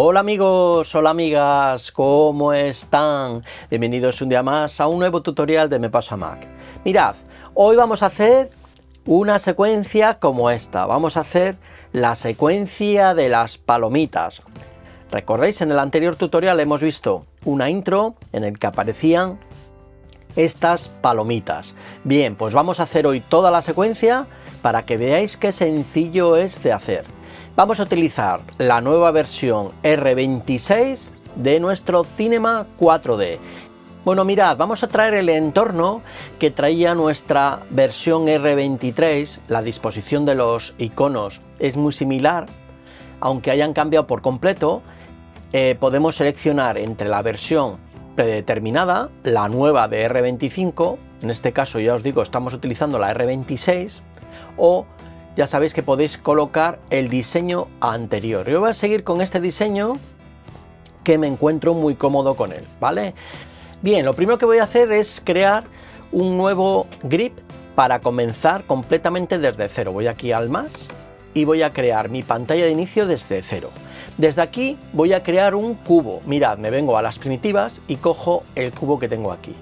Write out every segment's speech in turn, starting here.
Hola amigos, hola amigas, ¿cómo están? Bienvenidos un día más a un nuevo tutorial de Me Pasa Mac. Mirad, hoy vamos a hacer una secuencia como esta. Vamos a hacer la secuencia de las palomitas. ¿Recordáis? En el anterior tutorial hemos visto una intro en el que aparecían estas palomitas. Bien, pues vamos a hacer hoy toda la secuencia para que veáis qué sencillo es de hacer vamos a utilizar la nueva versión R26 de nuestro Cinema 4D. Bueno, mirad, vamos a traer el entorno que traía nuestra versión R23, la disposición de los iconos es muy similar, aunque hayan cambiado por completo, eh, podemos seleccionar entre la versión predeterminada, la nueva de R25, en este caso ya os digo estamos utilizando la R26, o ya sabéis que podéis colocar el diseño anterior. Yo voy a seguir con este diseño que me encuentro muy cómodo con él, ¿vale? Bien, lo primero que voy a hacer es crear un nuevo grip para comenzar completamente desde cero. Voy aquí al más y voy a crear mi pantalla de inicio desde cero. Desde aquí voy a crear un cubo. Mirad, me vengo a las primitivas y cojo el cubo que tengo aquí.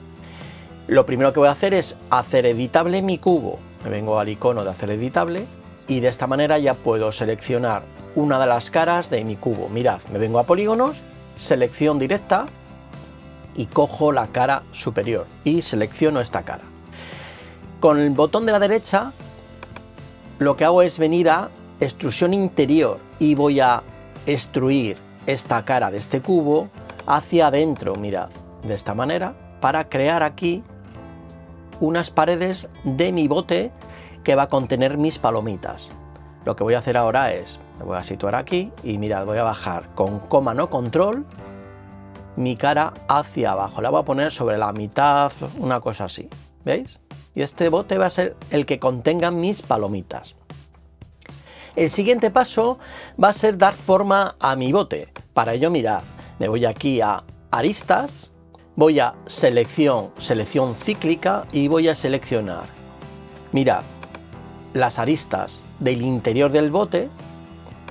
Lo primero que voy a hacer es hacer editable mi cubo. Me vengo al icono de hacer editable y de esta manera ya puedo seleccionar una de las caras de mi cubo. Mirad, me vengo a polígonos, selección directa y cojo la cara superior y selecciono esta cara. Con el botón de la derecha lo que hago es venir a extrusión interior y voy a extruir esta cara de este cubo hacia adentro, mirad, de esta manera, para crear aquí unas paredes de mi bote que va a contener mis palomitas. Lo que voy a hacer ahora es, me voy a situar aquí y mirad, voy a bajar con coma no control mi cara hacia abajo. La voy a poner sobre la mitad, una cosa así. ¿Veis? Y este bote va a ser el que contenga mis palomitas. El siguiente paso va a ser dar forma a mi bote. Para ello, mirad, me voy aquí a aristas, voy a selección, selección cíclica y voy a seleccionar. Mirad, las aristas del interior del bote,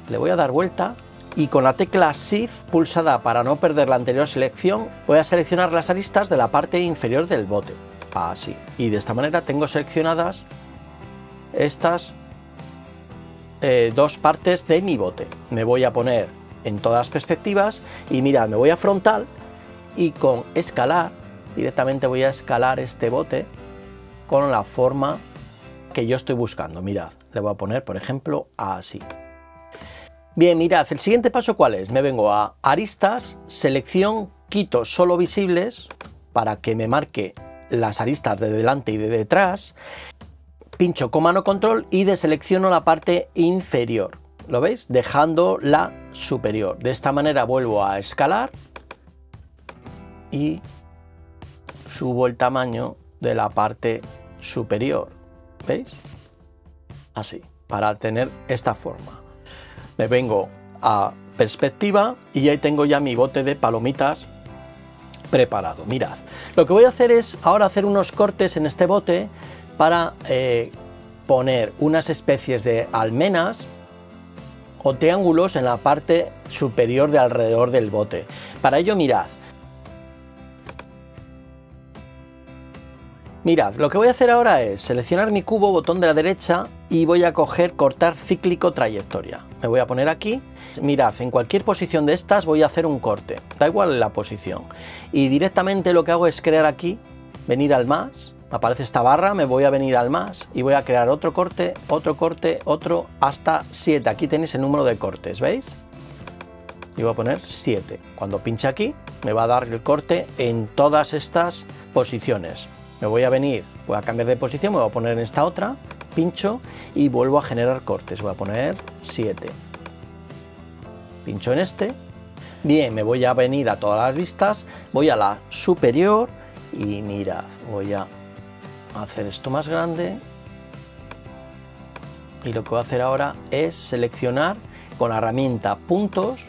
le voy a dar vuelta y con la tecla Shift pulsada para no perder la anterior selección, voy a seleccionar las aristas de la parte inferior del bote, así. Y de esta manera tengo seleccionadas estas eh, dos partes de mi bote. Me voy a poner en todas las perspectivas y mira, me voy a frontal y con escalar, directamente voy a escalar este bote con la forma que yo estoy buscando. Mirad, le voy a poner, por ejemplo, así. Bien, mirad, el siguiente paso cuál es? Me vengo a aristas, selección, quito solo visibles para que me marque las aristas de delante y de detrás, pincho con mano control y deselecciono la parte inferior. ¿Lo veis? Dejando la superior. De esta manera vuelvo a escalar y subo el tamaño de la parte superior. ¿Veis? Así, para tener esta forma. Me vengo a perspectiva y ahí tengo ya mi bote de palomitas preparado. Mirad, lo que voy a hacer es ahora hacer unos cortes en este bote para eh, poner unas especies de almenas o triángulos en la parte superior de alrededor del bote. Para ello, mirad, Mirad, lo que voy a hacer ahora es seleccionar mi cubo, botón de la derecha y voy a coger cortar cíclico trayectoria. Me voy a poner aquí. Mirad, en cualquier posición de estas voy a hacer un corte, da igual la posición. Y directamente lo que hago es crear aquí, venir al más, aparece esta barra, me voy a venir al más y voy a crear otro corte, otro corte, otro, hasta 7. Aquí tenéis el número de cortes, ¿veis? Y voy a poner 7. Cuando pinche aquí, me va a dar el corte en todas estas posiciones me voy a venir, voy a cambiar de posición, me voy a poner en esta otra, pincho y vuelvo a generar cortes, voy a poner 7. Pincho en este, bien, me voy a venir a todas las vistas, voy a la superior y mira, voy a hacer esto más grande. Y lo que voy a hacer ahora es seleccionar con la herramienta puntos.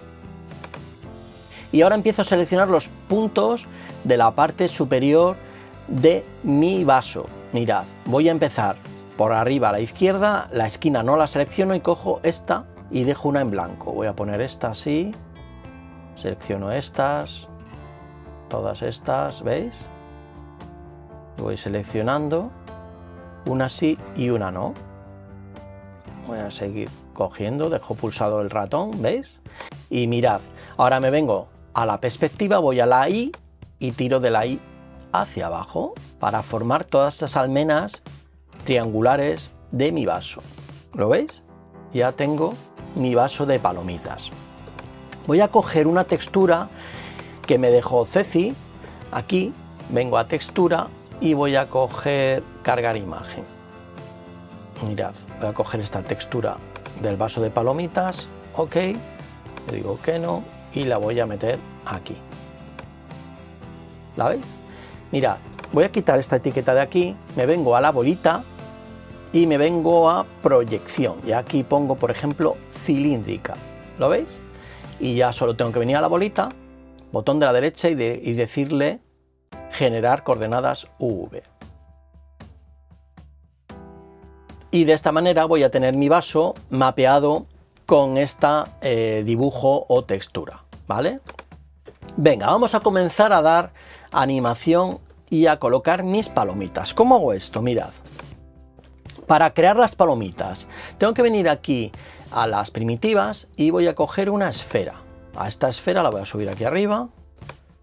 Y ahora empiezo a seleccionar los puntos de la parte superior de mi vaso. Mirad, voy a empezar por arriba a la izquierda, la esquina no la selecciono y cojo esta y dejo una en blanco. Voy a poner esta así selecciono estas, todas estas, ¿veis? Voy seleccionando, una sí y una no. Voy a seguir cogiendo, dejo pulsado el ratón, ¿veis? Y mirad, ahora me vengo a la perspectiva, voy a la I y tiro de la I hacia abajo para formar todas estas almenas triangulares de mi vaso. ¿Lo veis? Ya tengo mi vaso de palomitas. Voy a coger una textura que me dejó Ceci. Aquí vengo a textura y voy a coger cargar imagen. Mirad, voy a coger esta textura del vaso de palomitas. Ok, digo que no y la voy a meter aquí. ¿La veis? Mirad, voy a quitar esta etiqueta de aquí, me vengo a la bolita y me vengo a proyección. Y aquí pongo, por ejemplo, cilíndrica. ¿Lo veis? Y ya solo tengo que venir a la bolita, botón de la derecha y, y decirle generar coordenadas UV. Y de esta manera voy a tener mi vaso mapeado con este dibujo o textura, ¿vale? Venga, vamos a comenzar a dar animación y a colocar mis palomitas. ¿Cómo hago esto? Mirad. Para crear las palomitas, tengo que venir aquí a las primitivas y voy a coger una esfera. A esta esfera la voy a subir aquí arriba.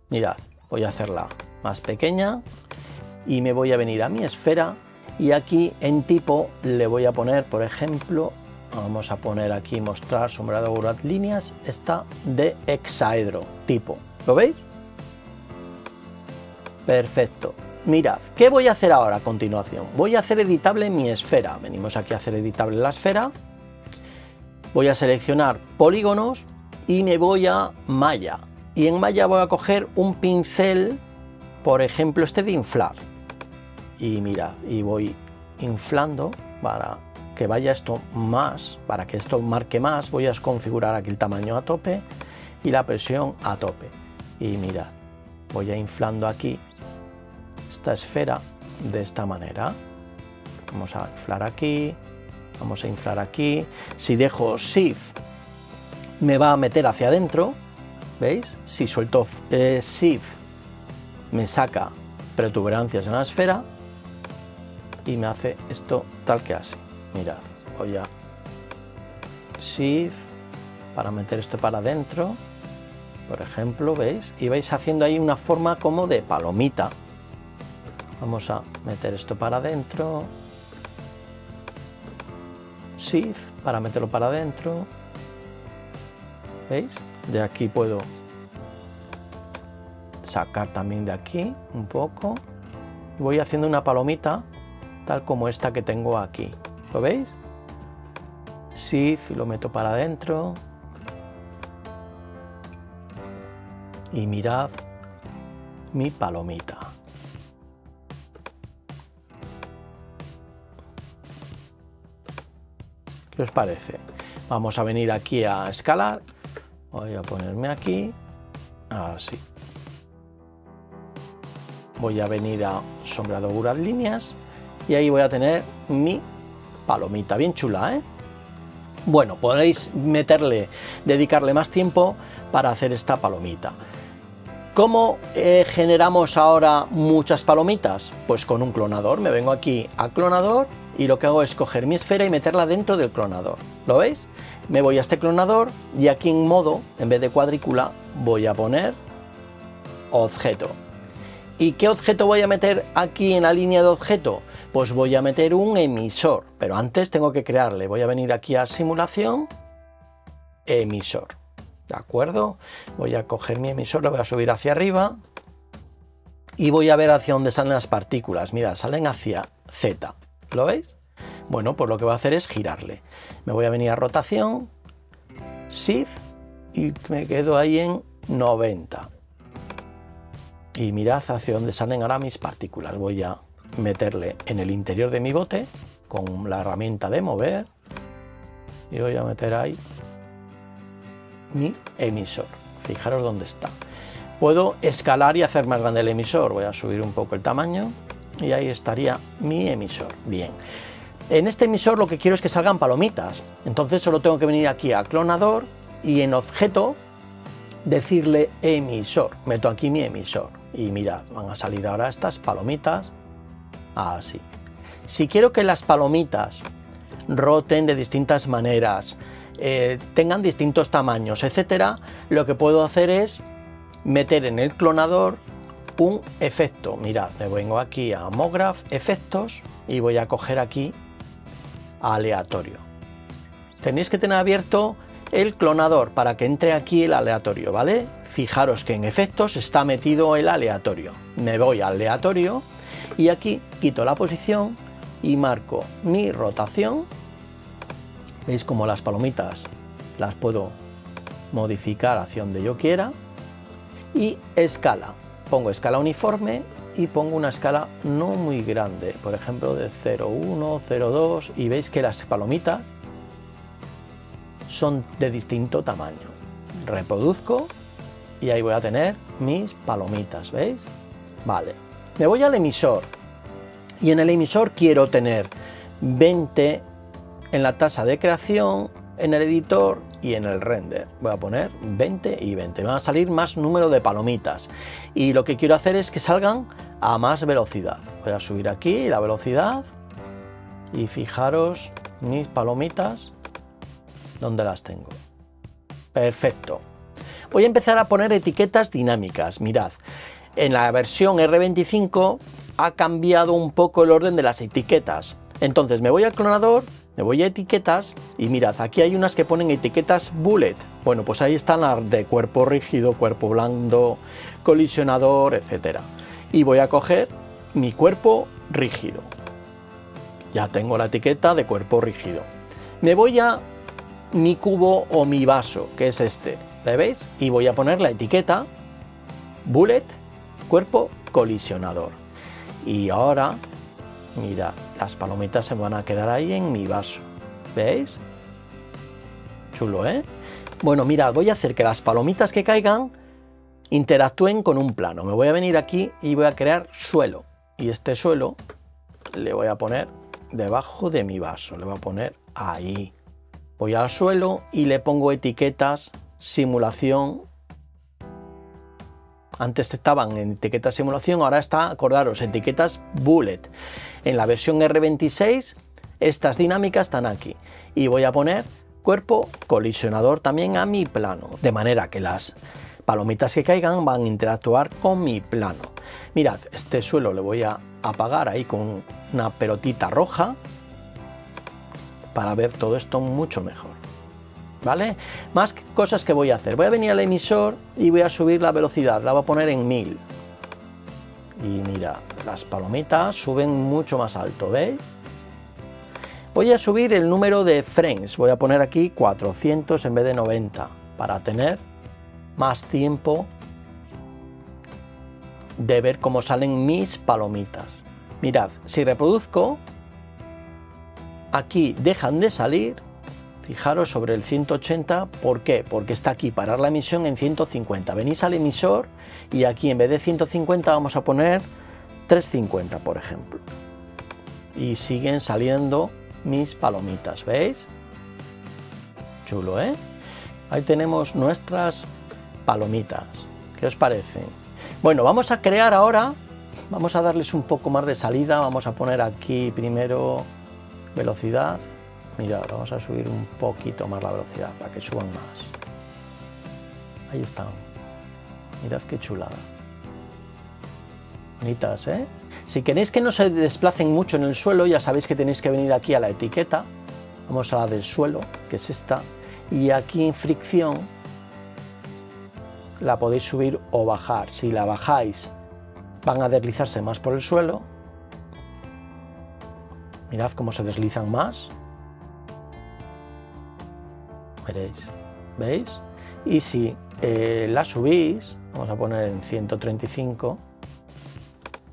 Mirad, voy a hacerla más pequeña y me voy a venir a mi esfera y aquí en tipo le voy a poner, por ejemplo, vamos a poner aquí mostrar sombreado líneas, esta de hexaedro tipo. ¿Lo veis? Perfecto. Mirad, ¿qué voy a hacer ahora a continuación? Voy a hacer editable mi esfera. Venimos aquí a hacer editable la esfera. Voy a seleccionar polígonos y me voy a malla. Y en malla voy a coger un pincel, por ejemplo este de inflar. Y mirad, y voy inflando para que vaya esto más, para que esto marque más, voy a configurar aquí el tamaño a tope y la presión a tope. Y mirad, voy a inflando aquí esta esfera de esta manera. Vamos a inflar aquí, vamos a inflar aquí. Si dejo Shift, me va a meter hacia adentro, ¿veis? Si suelto eh, Shift, me saca protuberancias en la esfera y me hace esto tal que así. Mirad, voy a Shift para meter esto para adentro, por ejemplo, ¿veis? Y vais haciendo ahí una forma como de palomita. Vamos a meter esto para adentro. Shift para meterlo para adentro. ¿Veis? De aquí puedo sacar también de aquí un poco. Voy haciendo una palomita tal como esta que tengo aquí. ¿Lo veis? Shift y lo meto para adentro. Y mirad mi palomita. ¿Qué os parece? Vamos a venir aquí a escalar. Voy a ponerme aquí. Así. Voy a venir a sombreado líneas. Y ahí voy a tener mi palomita. Bien chula, ¿eh? Bueno, podéis meterle, dedicarle más tiempo para hacer esta palomita. ¿Cómo eh, generamos ahora muchas palomitas? Pues con un clonador. Me vengo aquí a clonador y lo que hago es coger mi esfera y meterla dentro del clonador. ¿Lo veis? Me voy a este clonador y aquí en modo, en vez de cuadrícula, voy a poner objeto. ¿Y qué objeto voy a meter aquí en la línea de objeto? Pues voy a meter un emisor, pero antes tengo que crearle. Voy a venir aquí a simulación, emisor. ¿De acuerdo? Voy a coger mi emisor, lo voy a subir hacia arriba y voy a ver hacia dónde salen las partículas. Mira, salen hacia Z. ¿Lo veis? Bueno, pues lo que voy a hacer es girarle. Me voy a venir a rotación, Shift y me quedo ahí en 90. Y mirad hacia dónde salen ahora mis partículas. Voy a meterle en el interior de mi bote con la herramienta de mover y voy a meter ahí mi emisor. Fijaros dónde está. Puedo escalar y hacer más grande el emisor. Voy a subir un poco el tamaño y ahí estaría mi emisor. Bien. En este emisor lo que quiero es que salgan palomitas. Entonces solo tengo que venir aquí a clonador y en objeto decirle emisor. Meto aquí mi emisor y mirad, van a salir ahora estas palomitas así. Si quiero que las palomitas roten de distintas maneras, eh, tengan distintos tamaños, etcétera, lo que puedo hacer es meter en el clonador un efecto. Mirad, me vengo aquí a Mograph, efectos y voy a coger aquí aleatorio. Tenéis que tener abierto el clonador para que entre aquí el aleatorio, ¿vale? Fijaros que en efectos está metido el aleatorio. Me voy al aleatorio y aquí quito la posición y marco mi rotación. Veis como las palomitas las puedo modificar hacia donde yo quiera. Y escala. Pongo escala uniforme y pongo una escala no muy grande, por ejemplo de 0,1, 0,2 y veis que las palomitas son de distinto tamaño. Reproduzco y ahí voy a tener mis palomitas, ¿veis? Vale, me voy al emisor y en el emisor quiero tener 20 en la tasa de creación, en el editor y en el render. Voy a poner 20 y 20. Me van a salir más número de palomitas y lo que quiero hacer es que salgan a más velocidad. Voy a subir aquí la velocidad y fijaros mis palomitas donde las tengo. Perfecto. Voy a empezar a poner etiquetas dinámicas. Mirad, en la versión R25 ha cambiado un poco el orden de las etiquetas. Entonces me voy al clonador, me voy a etiquetas y mirad, aquí hay unas que ponen etiquetas bullet. Bueno, pues ahí están las de cuerpo rígido, cuerpo blando, colisionador, etc. Y voy a coger mi cuerpo rígido. Ya tengo la etiqueta de cuerpo rígido. Me voy a mi cubo o mi vaso, que es este. ¿Le veis? Y voy a poner la etiqueta bullet, cuerpo colisionador. Y ahora, mira, las palomitas se van a quedar ahí en mi vaso. ¿Veis? Chulo, ¿eh? Bueno, mira, voy a hacer que las palomitas que caigan interactúen con un plano. Me voy a venir aquí y voy a crear suelo. Y este suelo le voy a poner debajo de mi vaso. Le voy a poner ahí. Voy al suelo y le pongo etiquetas simulación. Antes estaban en etiquetas simulación, ahora está, acordaros, etiquetas bullet. En la versión R26 estas dinámicas están aquí. Y voy a poner cuerpo colisionador también a mi plano. De manera que las palomitas que caigan van a interactuar con mi plano. Mirad, este suelo le voy a apagar ahí con una pelotita roja para ver todo esto mucho mejor. ¿Vale? Más cosas que voy a hacer. Voy a venir al emisor y voy a subir la velocidad. La voy a poner en 1000. Y mira, las palomitas suben mucho más alto, ¿veis? Voy a subir el número de frames. Voy a poner aquí 400 en vez de 90 para tener más tiempo de ver cómo salen mis palomitas. Mirad, si reproduzco, aquí dejan de salir, fijaros sobre el 180, ¿por qué? Porque está aquí parar la emisión en 150. Venís al emisor y aquí en vez de 150 vamos a poner 350, por ejemplo. Y siguen saliendo mis palomitas, ¿veis? Chulo, ¿eh? Ahí tenemos nuestras palomitas. ¿Qué os parecen? Bueno, vamos a crear ahora, vamos a darles un poco más de salida, vamos a poner aquí primero Velocidad, mirad, vamos a subir un poquito más la velocidad para que suban más. Ahí están. Mirad qué chulada. Bonitas, ¿eh? Si queréis que no se desplacen mucho en el suelo, ya sabéis que tenéis que venir aquí a la etiqueta. Vamos a la del suelo, que es esta. Y aquí en fricción la podéis subir o bajar. Si la bajáis, van a deslizarse más por el suelo Mirad cómo se deslizan más. Veréis. ¿Veis? Y si eh, la subís, vamos a poner en 135,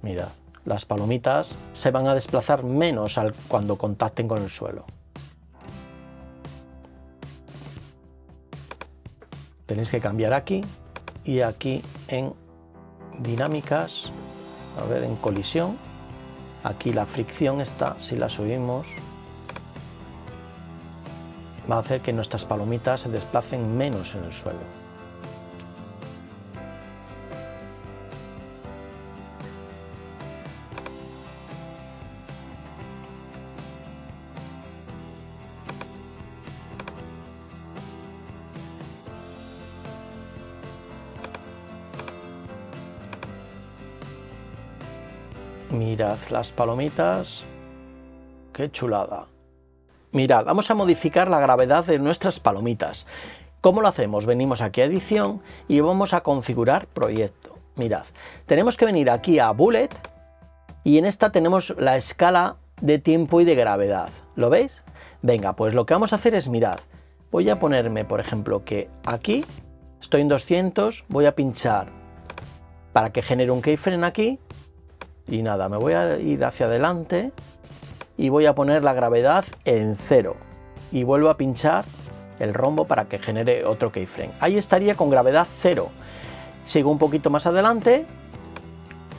mirad, las palomitas se van a desplazar menos al, cuando contacten con el suelo. Tenéis que cambiar aquí y aquí en dinámicas, a ver, en colisión, Aquí la fricción está, si la subimos, va a hacer que nuestras palomitas se desplacen menos en el suelo. Mirad las palomitas. ¡Qué chulada! Mirad, vamos a modificar la gravedad de nuestras palomitas. ¿Cómo lo hacemos? Venimos aquí a edición y vamos a configurar proyecto. Mirad, tenemos que venir aquí a bullet y en esta tenemos la escala de tiempo y de gravedad. ¿Lo veis? Venga, pues lo que vamos a hacer es mirar. Voy a ponerme, por ejemplo, que aquí estoy en 200, voy a pinchar para que genere un keyframe aquí y nada, me voy a ir hacia adelante y voy a poner la gravedad en cero y vuelvo a pinchar el rombo para que genere otro keyframe. Ahí estaría con gravedad cero. Sigo un poquito más adelante,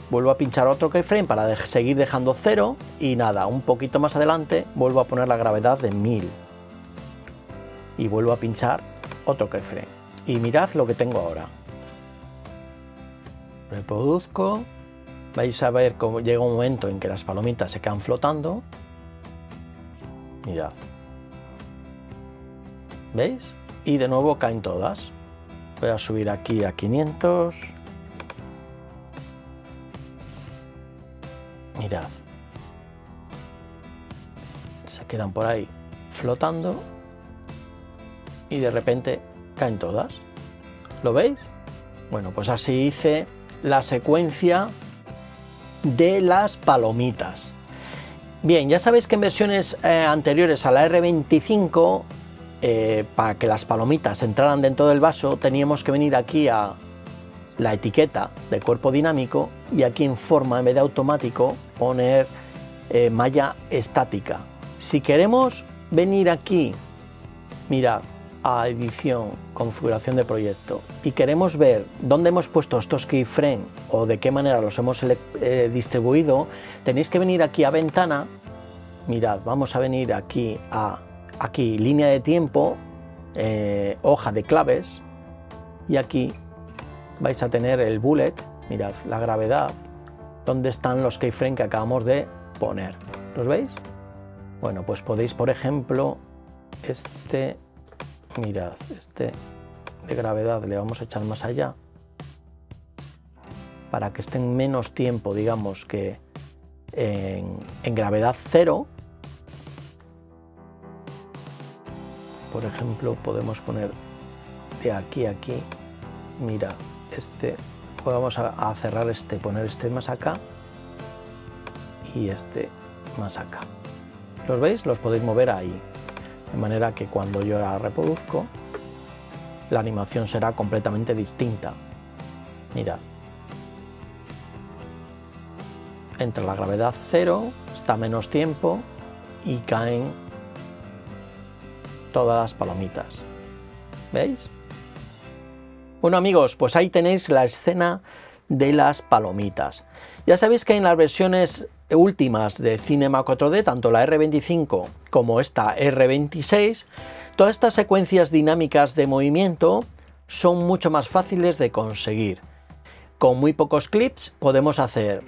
vuelvo a pinchar otro keyframe para seguir dejando cero y nada, un poquito más adelante vuelvo a poner la gravedad de 1000 y vuelvo a pinchar otro keyframe. Y mirad lo que tengo ahora. Reproduzco, vais a ver cómo llega un momento en que las palomitas se quedan flotando. Mirad. ¿Veis? Y de nuevo caen todas. Voy a subir aquí a 500. Mirad. Se quedan por ahí flotando y de repente caen todas. ¿Lo veis? Bueno, pues así hice la secuencia de las palomitas. Bien, ya sabéis que en versiones eh, anteriores a la R25 eh, para que las palomitas entraran dentro del vaso teníamos que venir aquí a la etiqueta de cuerpo dinámico y aquí en forma en vez de automático poner eh, malla estática. Si queremos venir aquí, mirad, a edición, configuración de proyecto. Y queremos ver dónde hemos puesto estos keyframes o de qué manera los hemos eh, distribuido, tenéis que venir aquí a ventana, mirad, vamos a venir aquí a aquí línea de tiempo, eh, hoja de claves. Y aquí vais a tener el bullet, mirad la gravedad, donde están los keyframes que acabamos de poner. ¿Los veis? Bueno, pues podéis, por ejemplo, este, mirad, este de gravedad le vamos a echar más allá para que estén menos tiempo, digamos, que en, gravedad cero, por ejemplo, podemos poner de aquí a aquí, mira, este, vamos a, cerrar este, poner este más acá y este más acá. ¿Los veis? Los podéis mover ahí, de manera que cuando yo la reproduzco, la animación será completamente distinta. Mira, entra la gravedad cero, está menos tiempo y caen todas las palomitas. ¿Veis? Bueno amigos, pues ahí tenéis la escena de las palomitas. Ya sabéis que en las versiones últimas de Cinema 4D, tanto la R25 como esta R26, todas estas secuencias dinámicas de movimiento son mucho más fáciles de conseguir. Con muy pocos clips podemos hacer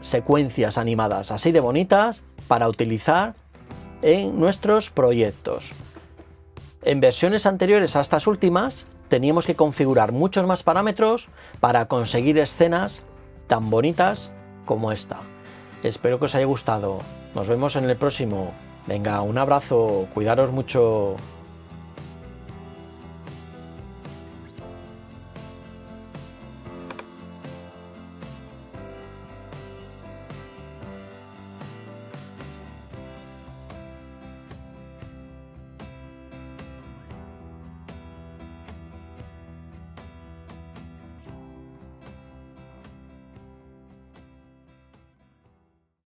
secuencias animadas así de bonitas para utilizar en nuestros proyectos. En versiones anteriores a estas últimas teníamos que configurar muchos más parámetros para conseguir escenas tan bonitas como esta. Espero que os haya gustado. Nos vemos en el próximo. Venga, un abrazo, cuidaros mucho.